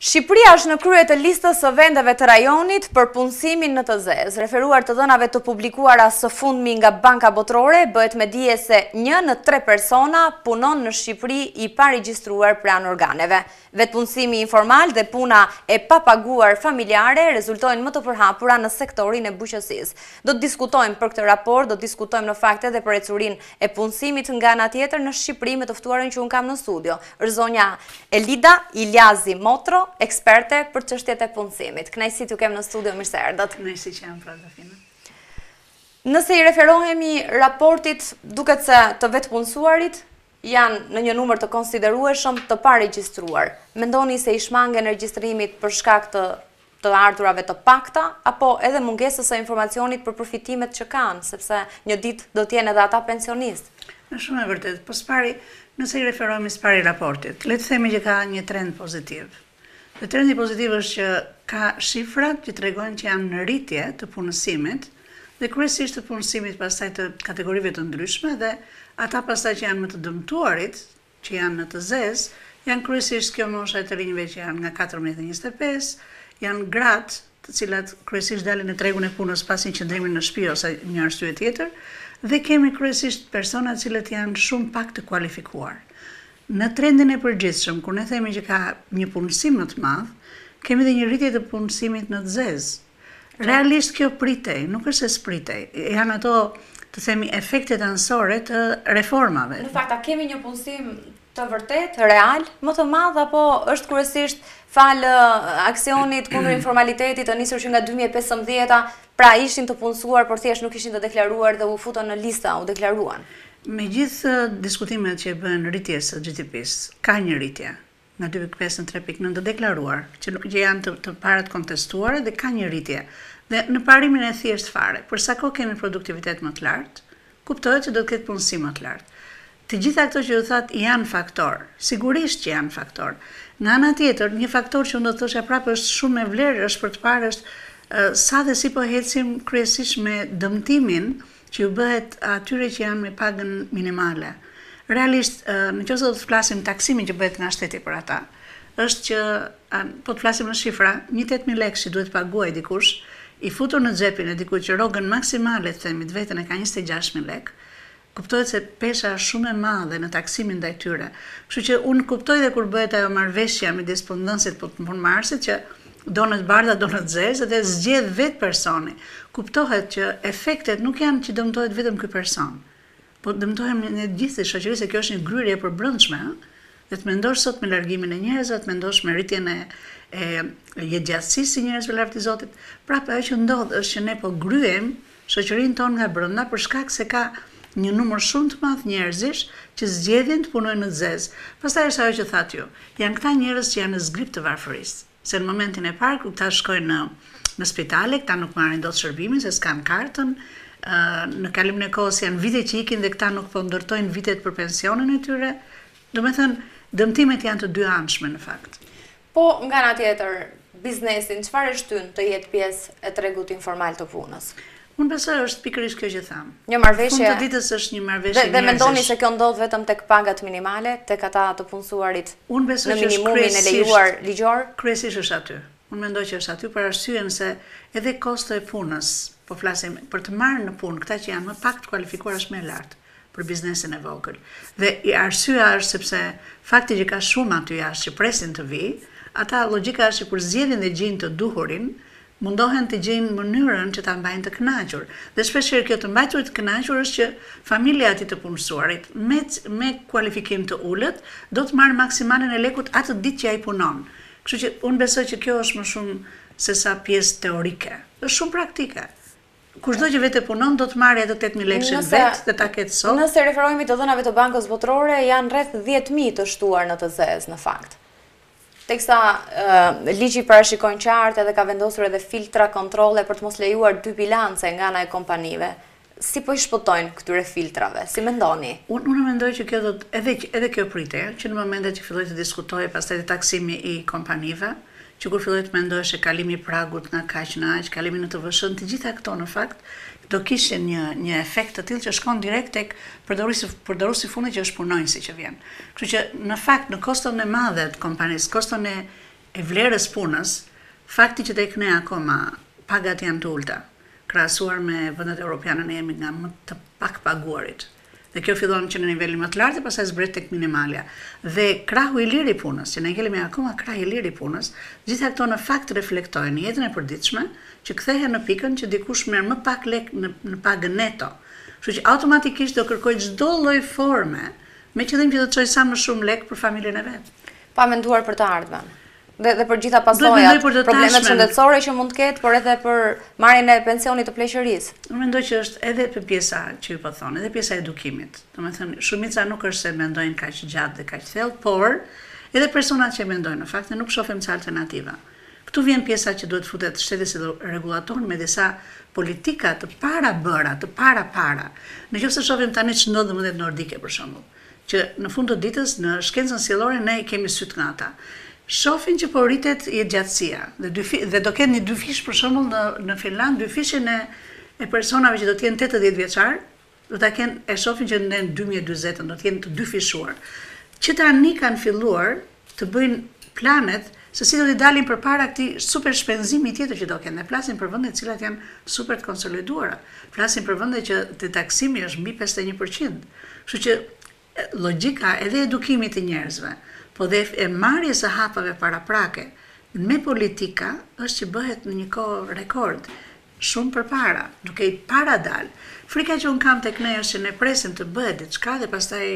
Shqipëria është në krye të listës së vendeve të rajonit për punësimin në të zezë. Referuar të dhënave të publikuara së fundmi nga Banka Botërore, bëhet me dije se një në tre persona punon në Shqipëri i paregjistruar pranë organeve. Vetëpunësimi informal dhe puna e papaguar familjare rezultojnë më të përhapura në sektorin e bujqësisë. Do të diskutojmë për këtë raport, do të diskutojmë në fakt edhe për ecurinë e punësimit nga ana tjetër në Shqipëri me të ftuarën që unë kam në studio. Është zonja Elida Iljazi Motro, eksperte për çështjet e punësimit. Kënaqësi t'ju kem në studio, mirë se erdhët. Kënaqësi që jam pranë, Dafina. Nëse i referohemi raportit, duket se të vetëpunësuarit janë në një numër të konsiderueshëm të paregjistruar. Mendoni se i shmangen regjistrimit për shkak të të ardhurave të pakta apo edhe mungesës së informacionit për përfitimet që kanë, sepse një ditë do të jenë edhe ata pensionistë. Është shumë e vërtetë, po së pari, nëse i referohemi së pari raportit, le të themi që ka një trend pozitiv. Dhe trendi pozitiv është që ka shifra që tregojnë që janë në rritje të punësimit dhe kryesisht të punësimit pastaj të kategorive të ndryshme dhe ata pastaj që janë më të dëmtuarit që janë në të zezë, janë kryesisht kjo mosha e të rinjve që janë nga katërmbëdhjetë e njëzet e pesë, janë gratë të cilat kryesisht dalin në tregun e punës pas një qëndrimi në shtëpi ose një arsye tjetër dhe kemi kryesisht persona të cilët janë shumë pak të kualifikuar. Në trendin e përgjithshëm, kur ne themi që ka një punësim më të madh, kemi dhe një rritje të punësimit në të zezë, Realisht kjo pritej, nuk është se s'pritej. Janë ato, të themi, efektet anësore të reformave. Në fakt, a kemi një punësim të vërtetë, real, më të madh apo është kryesisht falë aksionit kundër informalitetit të nisur që nga dy mijë e pesëmbëdhjeta, pra ishin të punësuar, por thjesht nuk ishin të deklaruar dhe u futën në lista, u deklaruan? Me gjithë diskutimet që bëhen rritjes së GDP-së, ka një rritje. nga dy pikë pesë në tre pikë nëntë të deklaruar, që nuk që janë të të para të kontestuara dhe ka një rritje. Dhe në parimin e thjeshtë fare, për sa kohë kemi produktivitet më të lartë, kuptohet që do të ketë punësim më të lartë. Të gjitha këto që ju thatë janë faktorë, sigurisht që janë faktorë. Nga ana tjetër, një faktor që unë do të thosha prapë është shumë me vlerë është për të parë është sa dhe si po ecim kryesisht me dëmtimin, që ju bëhet atyre që janë me pagën minimale. Realisht, në qoftë se do të flasim taksimin që bëhet nga shteti për ata, është që po të flasim në shifra, 18000 lekë që duhet të paguajë dikush, i futur në xhepin e dikujt që rogën maksimale të themi të vetën e ka 26000 lekë, kuptohet se pesha është shumë e madhe në taksimin ndaj tyre. Kështu që unë kuptoj dhe kur bëhet ajo marrëveshja midis punëdhënësit punëmarrësit që do në të bardhë do në të zezë dhe zgjedh vetë personi, kuptohet që efektet nuk janë që dëmtohet vetëm ky person, po dëmtohemi ne të gjithë si shoqëri se kjo është një gryrje e përbrendshme ë, dhe të mendosh sot me largimin e njerëzve, të mendosh me rritjen e e jetëgjatësisë së njerëzve lavdi Zotit, prapë ajo që ndodh është që ne po gryejmë shoqërinë tonë nga brenda për shkak se ka një numër shumë të madh njerëzish që zgjedhin të punojnë në të zezë. Pastaj është ajo që thatë ju, janë këta njerëz që janë në zgrip të varfërisë. Se në momentin e parë kur këta shkojnë në në spitale, këta nuk marrin dot shërbimin se s'kanë kartën, në kalimin e kohës janë vite që ikin dhe këta nuk po ndërtojnë vitet për pensionin e tyre. Domethënë, dëmtimet janë të dyanshme në fakt. Po nga ana tjetër, biznesin çfarë e shtyn të jetë pjesë e tregut informal të punës? Unë besoj është pikërisht kjo që thamë. Një marrëveshje. Fund të ditës është një marrëveshje njerëzish. Dhe mendoni se kjo ndodh vetëm tek pagat minimale, tek ata të punësuarit në minimumin e lejuar ligjor? Kryesisht është aty. Unë mendoj që është aty për arsyen se edhe kosto e punës, po flasim për të marrë në punë këta që janë më pak të kualifikuar është më e lartë. për biznesin e vogël. Dhe i arsyeja është sepse fakti që ka shumë aty jashtë që presin të vijnë, ata logjika është që kur zgjedhin dhe gjejnë të duhurin, mundohen të gjejnë mënyrën që ta mbajnë të kënaqur. Dhe shpeshherë kjo të mbajtur të kënaqur është që familja e atij të punësuarit, me me kualifikim të ulët, do të marrë maksimalen e lekut atë ditë që ai punon. Kështu që unë besoj që kjo është më shumë sesa pjesë teorike. Është shumë praktike. Kushdo që vetë punon do të marri ato tetë mijë lekëshin vetë dhe ta ketë sot. Nëse referohemi të dhënave të Bankës Botërore, janë rreth dhjetë mijë të shtuar në të zezë në fakt. Teksa ligji parashikon qartë edhe ka vendosur edhe filtra kontrolle për të mos lejuar dy bilance nga ana e kompanive. Si po i shpëtojnë këtyre filtrave? Si mendoni? Unë unë mendoj që kjo do të edhe edhe kjo pritej, që në momentet që filloi të diskutohej pastaj dhe taksimi i kompanive, Që kur filloi të mendohesh se kalimi i pragut nga kaq në aq, kalimi në TVSH-në, të gjitha këto në fakt do kishin një një efekt të tillë që shkon direkt tek përdorisi përdoruesi i fundit që është punonjësi që vjen. Kështu që në fakt në koston e madhe të kompanisë, koston e e vlerës punës, fakti që tek ne akoma pagat janë të ulëta, krahasuar me vendet europiane ne jemi nga më të pakpaguarit. Dhe kjo fillon që në nivelin më të lartë e pastaj zbret tek minimalja. Dhe krahu i lirë i punës, që ne qëllimi akoma krah i lirë i punës, gjitha këto në fakt reflektojnë në jetën e përditshme, që kthehen në pikën që dikush merr më pak lekë në në pagën neto. Kështu që automatikisht do kërkojë çdo lloj forme me qëllim që të çojë sa më shumë lekë për familjen e vet. Pa menduar për të ardhmen. Dhe dhe për gjitha pasojat, problemet shëndetësore që mund të ketë, por edhe për marrjen e pensionit të pleqërisë. Unë mendoj që është edhe pjesa që ju po thoni, edhe pjesa e edukimit. Domethënë, shumica nuk është se mendojnë kaq gjatë dhe kaq thellë, por edhe personat që e mendojnë, në fakt ne nuk shohim ca alternativa. Këtu vjen pjesa që duhet të futet shteti si rregullator me disa politika të para bëra, të para para. Në qoftë se shohim tani ç'ndodh në vendet nordike për shembull. që në fund të ditës në shkencën sjellore ne kemi sytë nga ata shofin që po rritet jetëgjatësia dhe dyfi dhe do ketë një dyfish për shembull në në Finlandë dyfishin e personave që do të jenë tetëdhjetë vjeçar do ta kenë e shofin që në dy mijë e dyzet do të jenë të dyfishuar që tani kanë filluar të bëjnë planet se si do t'i dalin përpara këtij super shpenzimi tjetër që do kenë. Dhe flasim për vende të cilat janë super të konsoliduara. Flasim për vende që te taksimi është mbi 51 për qind. Kështu që logjika edhe e edukimit të njerëzve, po dhe e marrjes së hapave paraprake me politika është që bëhet në një kohë rekord. Shumë përpara, duke i paradalë. Frika që unë kam tek ne është që ne presim të bëhet diçka dhe pastaj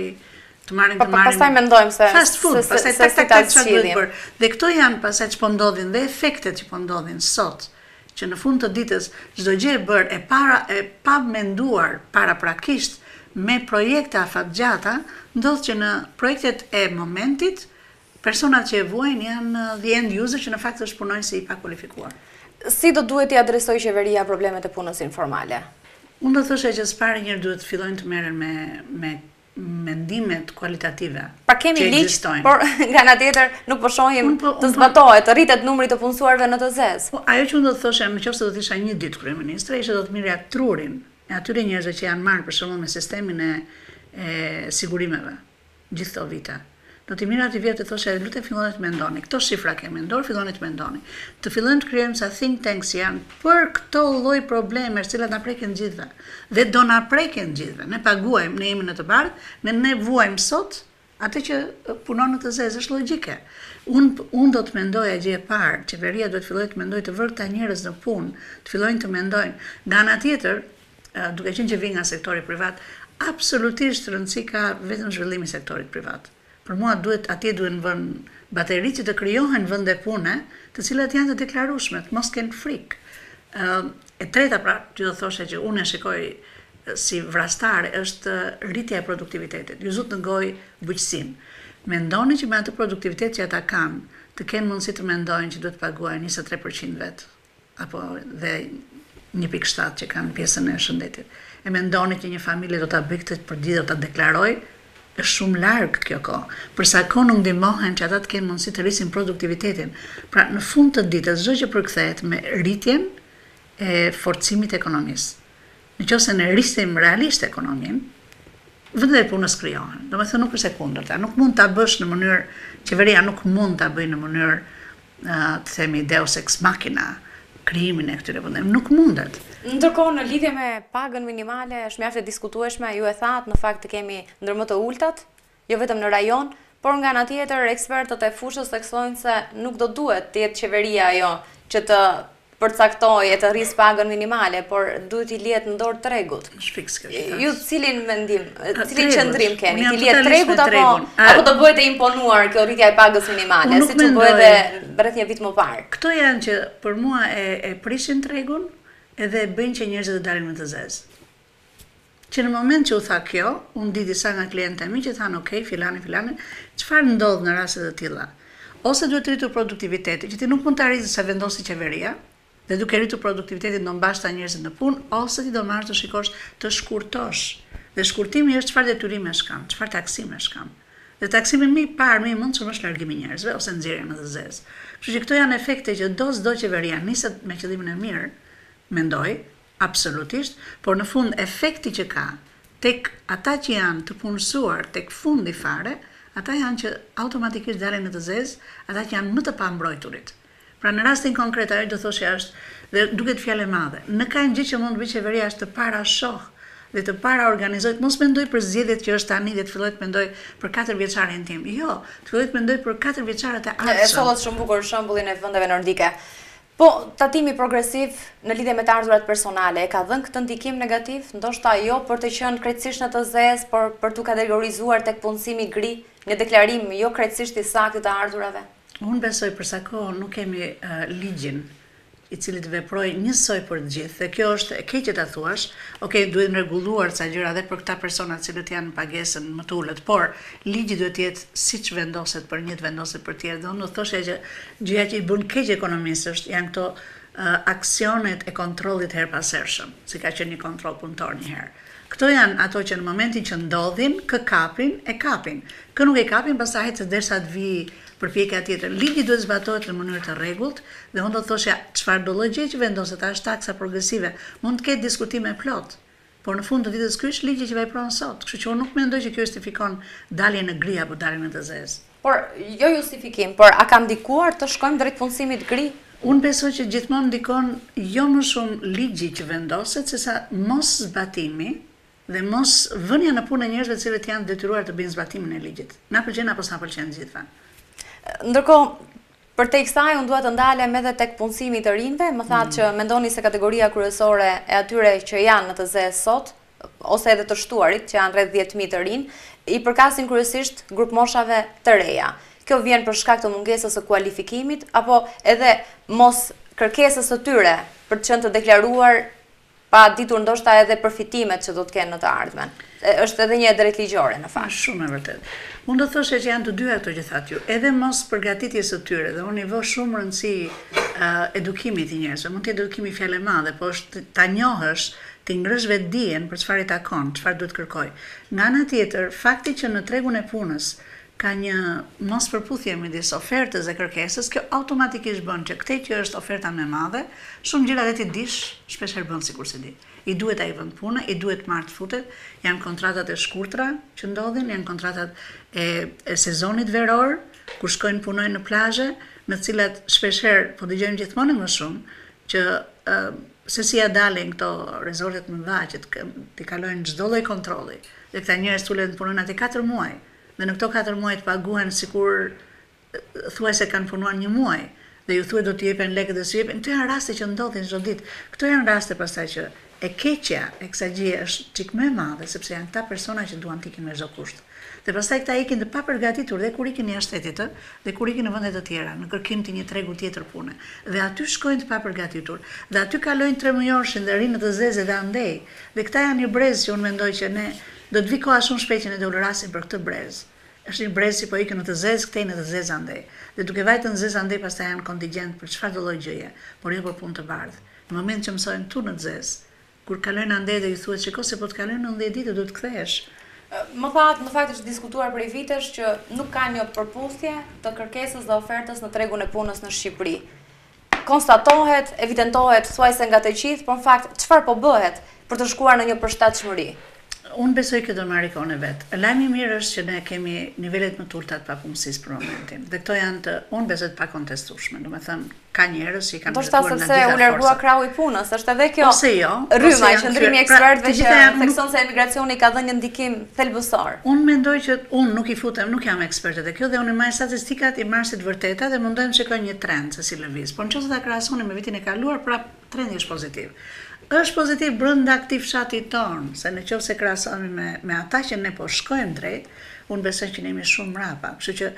të marrim të marrim. Po pastaj mendojmë se fast food, pastaj tak tak tak çfarë duhet bërë. Dhe këto janë pastaj ç'po ndodhin dhe efektet që po ndodhin sot, që në fund të ditës çdo gjë e bërë e para e pamenduar paraprakisht me projekte afatgjata, ndodh që në projektet e momentit Personat që e vuajnë janë the end user që në fakt është punonjësi i pakualifikuar. Si do duhet t'i adresojë qeveria problemet e punës informale? Unë do thosha që së pari njëherë duhet të fillojnë të merren me me mendimet kualitative. Pra kemi ligj, por nga ana tjetër nuk po shohim po, të po- zbatohet, të rritet numri i të punësuarve në të zezë. Po ajo që unë do të thosha, në qoftë se do të isha një ditë kryeministre, ishte do të merrja trurin e atyre njerëzve që janë marrë për shembull me sistemin e e sigurimeve. gjithë këto vite. Do t'i merrja t'i vjerë të thosha ju lutem filloni të mendoni. Këto shifra kemi në dorë filloni të mendoni. Të fillojmë të krijojmë ca think tanks që janë për këto lloj problemesh të cilat na prekin të gjithëve. Dhe do na prekin të gjithëve. Ne paguajmë, ne jemi në të bardhë, ne ne vuajmë sot atë që punon në të zezë, është logjike. Unë un do të mendoja gjëja e parë, qeveria duhet të fillojë të mendojë të vërë këta njerëz në punë, të fillojnë të mendojnë. Nga ana tjetër, Duke qenë që vij nga sektori privat, absolutisht rëndësi ka vetëm zhvillimi i sektorit privat. Për mua duhet atje duhen vënë bateritë që të krijohen vende pune, të cilat janë të deklarueshme, të mos kenë frikë. E treta pra, që do të thosha që unë e shikoj si vrastare është rritja e produktivitetit. Ju zutë në gojë bujqësinë. Mendoni që me atë produktivitet që ata kanë, të kenë mundësi të mendojnë që duhet të paguajnë njëzet e tre për qind vetë? apo dhe një pikë shtatë që kanë pjesën e shëndetit. E mendoni që një familje do ta bëjë këtë për ditë do ta deklarojë? Është shumë larg kjo kohë. Për sa kohë nuk ndihmohen që ata të kenë mundësi të rrisin produktivitetin. Pra në fund të ditës çdo gjë përkthehet me rritjen e forcimit të ekonomisë. Në qoftë se ne rrisim realisht ekonominë, vendet e punës krijohen. Domethënë nuk është e kundërta, nuk mund ta bësh në mënyrë qeveria nuk mund ta bëjë në mënyrë të themi deus ex machina, krijimin e këtyre vendeve, nuk mundet. Ndërkohë në lidhje me pagën minimale është mjaft e diskutueshme, ju e thatë, në fakt të kemi ndër më të ulëtat, jo vetëm në rajon, por nga ana tjetër ekspertët e fushës theksojnë se nuk do duhet të jetë qeveria ajo që të të përcaktojë e të rrisë pagën minimale, por duhet t'i lihet në dorë tregut. Është fiks kjo që thashë. Ju cilin mendim, cilin qëndrim keni? T'i lihet tregut apo të bëhet e imponuar kjo rritja e pagës minimale, siç u bë edhe rreth një vit më parë? Këto janë që për mua e prishin tregun edhe e bëjnë që njerëzit të dalin me të zezë. Që në moment që u tha kjo, unë di disa nga klientët e mi që thanë ok, filani, filani, çfarë ndodh në raste të tilla? Ose duhet rritur produktiviteti, që ti nuk mund ta rritësh se vendosi qeveria, dhe duke rritur produktivitetin do mbash këta njerëzit në punë, ose ti do marrësh të shikosh të shkurtosh. Dhe shkurtimi është çfarë detyrimesh kam, çfarë taksimesh kam. Dhe taksimi më i parë, më i mundshëm është largimi i njerëzve ose nxjerrja në të zezë. Kështu që këto janë efekte që do s'do qeveria niset me qëllimin e mirë, mendoj, Absolutisht, por në fund efekti që ka tek ata që janë të punësuar tek fundi fare, ata janë që automatikisht dalin në të zezë, ata që janë më të pambrojturit. Pra në rastin konkret ajo që do thoshja është, dhe duket fjalë e madhe, në ka një gjë që mund të bëjë qeveria është të parashohë dhe të paraorganizojë, të mos mendojë për zgjedhjet që është tani dhe të fillojë të mendojë për katër vjeçarin tim. Jo, të fillojë të mendojë për katër vjeçarët e ardhshëm. E sollët shumë bukur shembullin e vendeve nordike. Po, tatimi progresiv, në lidhje me të ardhurat personale, e ka dhënë këtë ndikim negativ? Ndoshta jo për të qenë krejtësisht në të zezë, por për t'u kategorizuar tek punësimi gri, një deklarim jo krejtësisht i saktë i të ardhurave? Unë besoj për sa kohë nuk kemi ligjin i cili të veprojë njësoj për të gjithë, dhe kjo është e keqe ta thuash, ok, duhen rregulluar ca gjëra dhe për këta persona të cilët janë në pagesën më të ulët, por ligji duhet të jetë siç vendoset për një të vendoset për tjerë, dhe unë do të thoshja që Gjëja që i bën keq ekonomisë është janë këto aksionet e kontrollit të herëpashershëm, siç ka qenë një kontroll punëtor një herë. Këto janë ato që në momentin që ndodhin, kë kapin, e kapin. Kë nuk e kapin, pastaj ecet derisa të vijë përpjekja tjetër. Ligji duhet zbatohet në mënyrë të rregullt dhe unë do të thoshja çfarëdolloj gjëje që vendoset, a është taksa progresive, mund të ketë diskutime plot, Por në fund të ditës ky është ligji që vepron sot, kështu që unë nuk mendoj që kjo justifikon dalje në gri apo dalje në të zezë. Por, jo justifikim, por a ka ndikuar të shkojmë drejt punësimit gri? Unë besoj që gjithmonë ndikon jo më shumë ligji që vendoset sesa mos zbatimi dhe mos vënia në punë e njerëzve të cilët janë detyruar të bëjnë zbatimin e ligjit, na pëlqen apo s'na pëlqen të gjithëve. Ndërkohë, Përtej kësaj, unë dua të ndalem edhe tek punësimi i të rinjve. Më thatë që mendoni se kategoria kryesore e atyre që janë në të zezë sot, ose edhe të shtuarit, që janë rreth dhjetë mijë të rinj, i përkasin kryesisht grupmoshave të reja. Kjo vjen për shkak të mungesës së kualifikimit apo edhe mos kërkesës së tyre për të qenë të deklaruar pa ditur ndoshta edhe përfitimet që do të kenë në të ardhmen. Është edhe një e drejtë ligjore në fakt. Shumë e vërtetë. Unë do të thoshe që janë të dyja këto gjë thatë ju. Edhe mos përgatitja e tyre dhe unë i vë shumë rëndësi edukimit të njerëzve. Mund të jetë edukimi fjalë e madhe, po është ta njohësh, t'i ngresh vetëdijen për çfarë i takon, çfarë duhet të kërkojë. Nga ana tjetër, fakti që në tregun e punës ka një mospërputhje midis ofertës dhe kërkesës, kjo automatikisht bën që, ngaqë është oferta më e madhe, shumë gjëra dhe t'i dish, shpesh herë bën sikur s'e di. I duhet ai vend pune, i duhet marrë të futet, janë kontratat e shkurtra që ndodhin, janë kontratat e e sezonit veror, kur shkojnë punojnë në plazhe, në të cilat shpesh herë po dëgjojmë gjithmonë e më shumë që se si ia dalin këto rezortet e mëdha që të kalojnë çdo lloj kontrolli. Dhe këta njerëz të punojnë aty katër muaj. Dhe në këto katër muaj të paguhen sikur thuajse kanë punuar një muaj dhe u thuhet do t'u jepen lekët dhe s'u jepen, këto janë raste që ndodhin çdo ditë. Këto janë raste pastaj që e keqja e kësaj gjëje është çik më e madhe sepse janë këta persona që duan të ikin me çdo kusht. Dhe pastaj këta ikin të papërgatitur dhe kur ikin jashtë shtetit ë dhe kur ikin në vende të tjera në kërkim të një tregu tjetër pune dhe aty shkojnë të papërgatitur dhe aty kalojnë tremujorshin dhe rrinë në të zezë dhe andej dhe këta janë një brez që unë mendoj që ne Do të vijë koha shumë shpejt që ne do ulërasim për këtë brez. Është një brez që po ikën në të zezë këtej në të zezë andej. Dhe duke vajtë në zezë andej pastaj janë kontigjent për çfarëdo lloj gjëje, por jo për punë të bardhë. Në moment që mësohen këtu në të zezë. Kur kalojnë andej dhe u thuhet shiko se po të kalojnë nëntëdhjetë ditë duhet të kthehesh. Më thatë, në fakt është diskutuar prej vitesh që nuk ka një përputhje të kërkesës dhe ofertës në tregun e punës në Shqipëri. konstatohet, evidentohet thuajse nga të gjithë, por në fakt çfarë po bëhet për të shkuar në një përshtatshmëri? Unë besoj kjo do marrë kohën e vet. Lajmi i mirë është që ne kemi nivelet më të ulëta të papunësisë për momentin. Dhe këto janë të, unë besoj të pakontestueshme. Domethënë, ka njerëz që i kanë meritua nga gjitha forcat. Ndoshta sepse u largua krahu i punës, është edhe kjo. Ose jo. Rryma pra, qëndrimi i ekspertëve që thekson se emigracioni ka dhënë një ndikim thelbësor. Unë mendoj që unë nuk i futem, nuk jam eksperte te kjo dhe unë i maj statistikat i marr si të vërteta dhe mundohem të shikoj një trend se si lëviz. Por nëqoftë se ta krahasoni me vitin e kaluar prap trendi është pozitiv. Është pozitiv brënda këtij fshati tonë, se nëqoftë se krahasohemi me ata që ne po shkojmë drejt, unë besoj që ne jemi shumë mrapa. Kështu që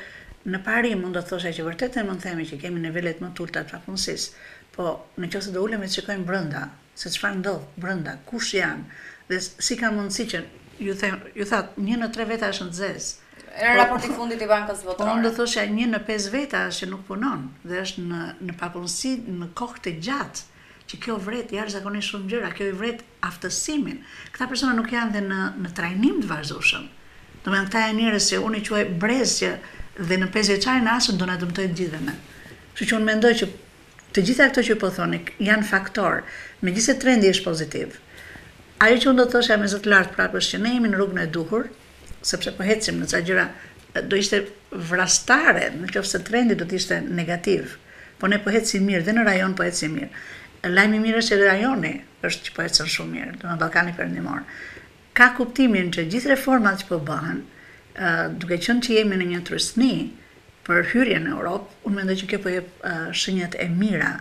në parim unë do të thosha që vërtet ne mund të themi që kemi nivelet më të ulëta të papunësisë, po nëqoftë se do ulemi të shikojmë brënda, se çfarë ndodh brënda, kush janë dhe si ka mundësi që ju them, ju thatë, një në tre veta është në zezë. Në po, raporti fundit i Bankës Botërore. Po unë do thosha një në pesë veta është që nuk punon dhe është në në papunësi në kohë të gjatë që kjo vret jashtëzakonisht shumë gjëra, kjo i vret aftësimin. Këta persona nuk janë dhe në në trajnim të vazhdueshëm. Domethënë ata janë njerëz që unë i quaj brez që dhe në pesëvjeçarin ardhshëm do na dëmtojnë gjithë ne. Kështu që unë mendoj që Të gjitha këto që po thoni janë faktorë, megjithëse trendi është pozitiv. Ajo që unë do të thosha me zë të lartë prapë është që ne jemi në rrugën e duhur, sepse po ecim në ca gjëra do ishte vrastare në qoftë se trendi do të ishte negativ. Po ne po ecim mirë dhe në rajon po ecim mirë. Lajmi i mirë është që edhe rajoni është që po ecën shumë mirë, domethënë Ballkani Perëndimor. ka kuptimin që gjithë reformat që po bëhen, duke qenë që jemi në një trysni për hyrjen në Europë, unë mendoj që kjo po jep shenjat e mira,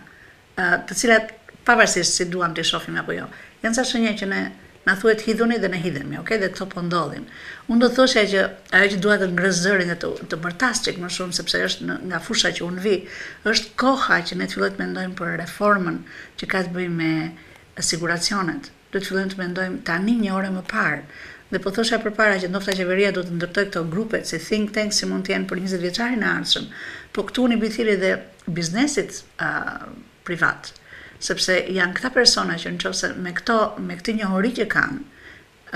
të cilat pavarësisht se duam t'i shohim apo jo, janë ca shenja që ne na thuhet hidhuni dhe ne hidhemi, ok, dhe këto po ndodhin. Unë do të thosha që ajo që dua ta ngre zërin dhe të, të bërtas çik më shumë sepse është në, nga fusha që unë vi, është koha që ne të fillojmë të mendojmë për reformën që ka të bëjë me siguracionet. Duhet të fillojmë të mendojmë tani një orë më parë. Dhe po thosha përpara që ndofta qeveria duhet të ndërtojë këto grupe si think tanks që mund të jenë për njëzet vjeçarin e ardhshëm. Po këtu unë i bëj thirrje dhe biznesit privat, sepse janë këta persona që nëse me këto me këtë njohuri që kanë,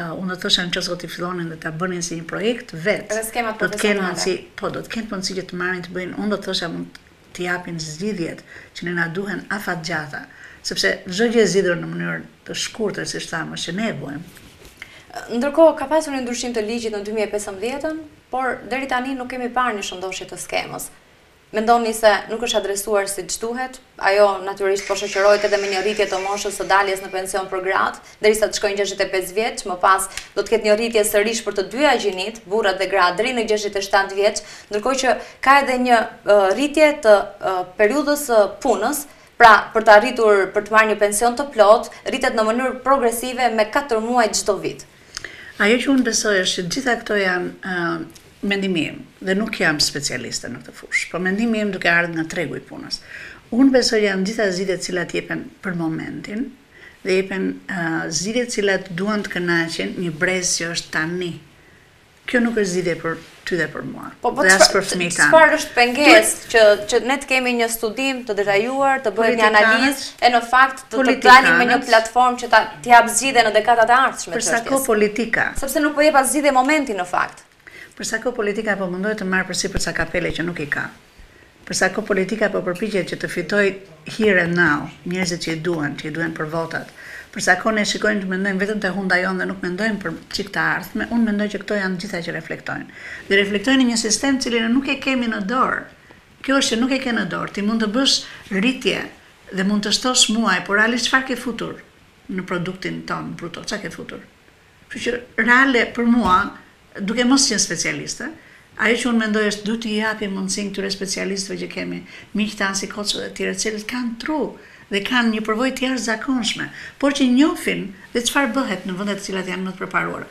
unë do të thosha nëse do t'i fillonin dhe ta bënin si një projekt vetë, do të kenë mundësi, po do të kenë mundësi që të marrin të bëjnë, unë do të thosha mund t'i japin zgjidhjet që ne na duhen afatgjata, sepse çdo gjë e zgjidhur në mënyrë të shkurtër, siç thamë, është që ne e vuajmë. Ndërkohë, ka pasur një ndryshim të ligjit në dy mijë e pesëmbëdhjetën, por deri tani nuk kemi parë një shëndoshje të skemës. Mendoni se nuk është adresuar siç duhet? Ajo, natyrisht, po shoqërohet edhe me një rritje të moshës së daljes në pension për gratë. Derisa të shkojnë gjashtëdhjetë e pesë vjeç, më pas do të ketë një rritje sërish për të dyja gjinitë, burrat dhe gratë deri në gjashtëdhjetë e shtatë vjeç, ndërkohë që ka edhe një rritje të periudhës së punës, pra për të arritur për të marrë një pension të plotë, rritet në mënyrë progresive me katër muaj çdo vit. Ajo që unë besoj është që gjitha këto janë mendimi im dhe nuk jam specialiste në këtë fushë, po mendimi im duke ardhur nga tregu i punës. Unë besoj janë gjitha zgjidhje të cilat jepen për momentin, dhe jepen zgjidhje të cilat duan të kënaqin një brez që është tani kjo nuk është zgjidhje për ty dhe për mua po, po, dhe as për fëmijët tanë çfarë është pengesë që që ne të kemi një studim të detajuar të bëhet një analizë e në fakt të të dalim me një platformë që ta japë zgjidhje në dekadat e ardhshme për sa kohë politika sepse nuk po jep as zgjidhje momenti në fakt Për sa kohë politika po mundohet të marrë përsipër ca kapele që nuk i ka? Për sa kohë politika po përpiqet që të fitojë here and now, njerëzit që i duan, që i duhen për votat? Për sa kohë ne shikojmë të mendojmë vetëm te hunda jonë dhe nuk mendojmë për një çik të ardhme, unë mendoj që këto janë të gjitha që reflektojnë. Dhe reflektojnë në një sistem të cilin ne nuk e kemi në dorë. Kjo është që nuk e ke në dorë. Ti mund të bësh rritje dhe mund të shtosh muaj, por realisht çfarë ke futur në produktin tonë bruto? Çfarë ke futur? Kështu që reale për mua, duke mos qenë specialiste, ajo që unë mendoj është duhet t'i japim mundësinë këtyre specialistëve që kemi, miq tanë si Koço dhe të tjerë, të cilët kanë tru dhe kanë një përvojë të jashtëzakonshme, por që njohin dhe çfarë bëhet në vende të cilat janë më të përparuara.